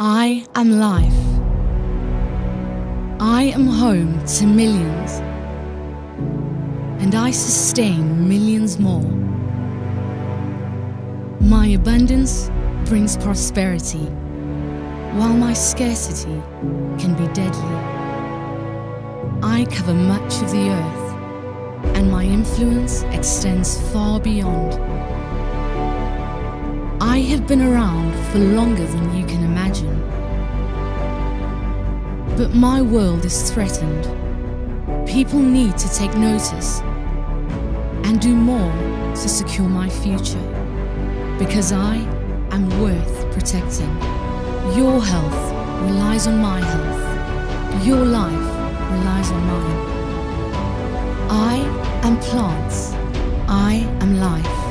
I am life. I am home to millions, and I sustain millions more. My abundance brings prosperity, while my scarcity can be deadly. I cover much of the earth, and my influence extends far beyond. I have been around for longer than you can imagine. But my world is threatened. People need to take notice and do more to secure my future. Because I am worth protecting. Your health relies on my health. Your life relies on mine. I am plants. I am life.